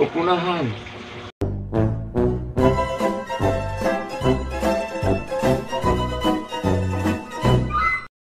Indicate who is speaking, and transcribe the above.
Speaker 1: Upunahan.